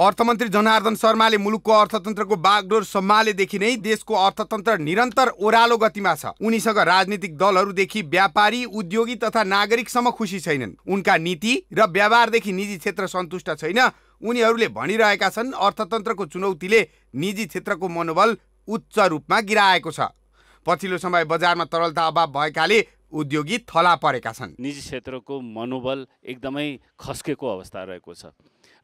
अर्थमन्त्री जनार्दन शर्माले मुलुकको अर्थतन्त्रको बागडोर सम्हालेदेखि नै देशको अर्थतन्त्र निरन्तर ओह्रालो गतिमा छ। उनीसँग राजनीतिक दलहरूदेखि व्यापारी उद्योगी तथा नागरिकसम्म खुसी छैनन्। उनका नीति र व्यवहारदेखि निजी क्षेत्र सन्तुष्ट छैन। उनीहरूले भनिरहेका छन् अर्थतन्त्रको चुनौतीले निजी क्षेत्रको मनोबल उच्च रूपमा गिराएको छ। पछिल्लो समय बजारमा तरलता अभाव भएकाले उद्योगी थला परेका छन्। निजी क्षेत्रको मनोबल एकदमै खस्केको अवस्था रहेको छ।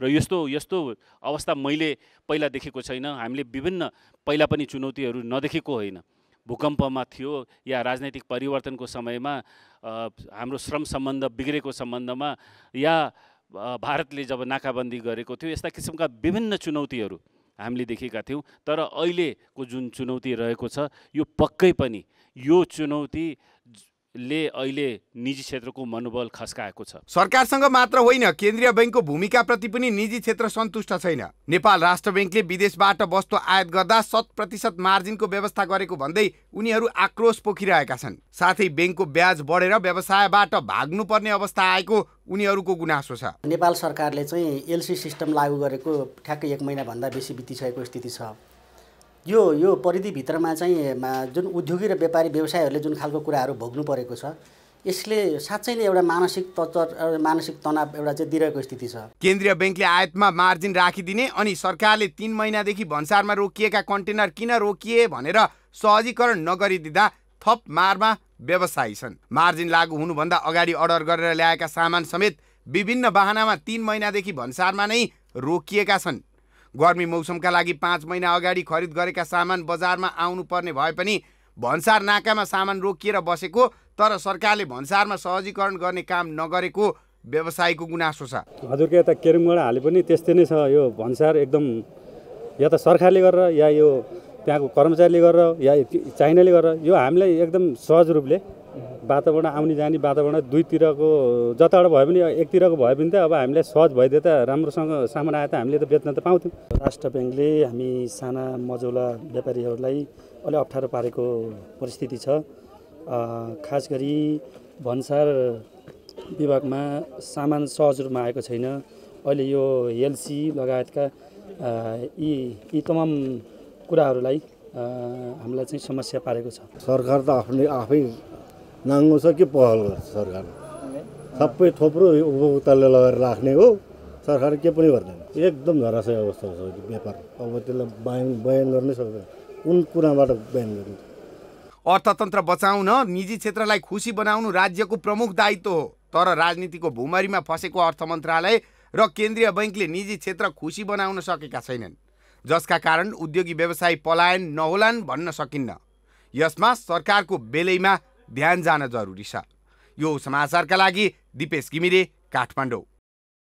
र यस्तो यस्तो अवस्था मैले पहिला देखेको छैन। हामीले विभिन्न पहिला पनि चुनौतीहरू नदेखेको होइन। भूकम्पमा थियो या राजनैतिक परिवर्तनको समयमा हाम्रो श्रम सम्बन्ध बिग्रेको सम्बन्धमा या भारतले जब नाकाबन्दी गरेको थियो यस्ता किसिमका विभिन्न चुनौतीहरू हामीले देखेका थियौँ। तर अहिलेको जुन चुनौती रहेको छ यो पक्कै पनि यो चुनौती ले अहिले निजी क्षेत्रको मनोबल खस्काएको छ। सरकारसँग मात्र होइन केन्द्रीय बैङ्कको भूमिकाप्रति पनि निजी क्षेत्र सन्तुष्ट छैन। नेपाल राष्ट्र बैङ्कले विदेशबाट वस्तु आयात गर्दा शत प्रतिशत मार्जिनको व्यवस्था गरेको भन्दै उनीहरू आक्रोश पोखिरहेका छन्। साथै बैङ्कको ब्याज बढेर व्यवसायबाट भाग्नुपर्ने अवस्था आएको उनीहरूको गुनासो छ। नेपाल सरकारले चाहिँ एलसी सिस्टम लागू गरेको ठ्याक्कै एक महिनाभन्दा बेसी बितिसकेको स्थिति छ। यो यो परिधिभित्रमा चाहिँ जुन उद्योगी र व्यापारी व्यवसायहरूले जुन खालको कुराहरू भोग्नु परेको छ यसले साँच्चै नै एउटा मानसिक तत्व मानसिक तनाव एउटा चाहिँ दिइरहेको स्थिति छ। केन्द्रीय ब्याङ्कले आयातमा मार्जिन राखिदिने अनि सरकारले तिन महिनादेखि भन्सारमा रोकिएका कन्टेनर किन रोकिए भनेर सहजीकरण नगरिदिँदा थप मारमा व्यवसायी छन्। मार्जिन लागू हुनुभन्दा अगाडि अर्डर गरेर ल्याएका सामान समेत विभिन्न बाहनामा तिन महिनादेखि भन्सारमा नै रोकिएका छन्। गर्मी मौसमका लागि पाँच महिना अगाडि खरिद गरेका सामान बजारमा आउनुपर्ने भए पनि भन्सार नाकामा सामान रोकिएर बसेको तर सरकारले भन्सारमा सहजीकरण गर्ने काम नगरेको व्यवसायीको गुनासो छ। हजुरको यता केरुङबाट हाले पनि त्यस्तै नै छ। यो भन्सार एकदम या त सरकारले गरेर या यो त्यहाँको कर्मचारीले गरेर या चाइनाले गरेर यो हामीलाई एकदम सहज रूपले वातावरण आउने जाने वातावरण दुईतिरको जताबाट भयो भने एकतिरको भयो भने त अब हामीलाई सहज भइदियो त राम्रोसँग सामान आए त हामीले त बेच्न त पाउँथ्यौँ। राष्ट्र ब्याङ्कले हामी साना मजौला व्यापारीहरूलाई अलिक अप्ठ्यारो पारेको परिस्थिति छ। खास गरी भन्सार विभागमा सामान सहज रूपमा आएको छैन। अहिले यो एलसी लगायतका यी यी तमाम कुराहरूलाई हामीलाई चाहिँ समस्या पारेको छ। सरकार त आफ्नै आफै नाङ्गो छ के पहल गर्छ सरकार। सबै थोप्रो उपभोक्ताले लगेर राख्ने हो सरकारले के पनि गर्दैन एकदम धराशय अवस्था छ व्यापार। अब त्यसलाई बयान बयान गर्नै सक्दैन। कुन कुराबाट बयान गर्नु? अर्थतन्त्र बचाउन निजी क्षेत्रलाई खुसी बनाउनु राज्यको प्रमुख दायित्व हो। तर राजनीतिको भुमरीमा फसेको अर्थ मन्त्रालय र केन्द्रीय बैङ्कले निजी क्षेत्र खुसी बनाउन सकेका छैनन्। जसका कारण उद्योगी व्यवसायी पलायन नहोलान् भन्न सकिन्न। यसमा सरकारको बेलैमा ध्यान जान जरुरी छ। यो समाचारका लागि दिपेश घिमिरे काठमाडौँ।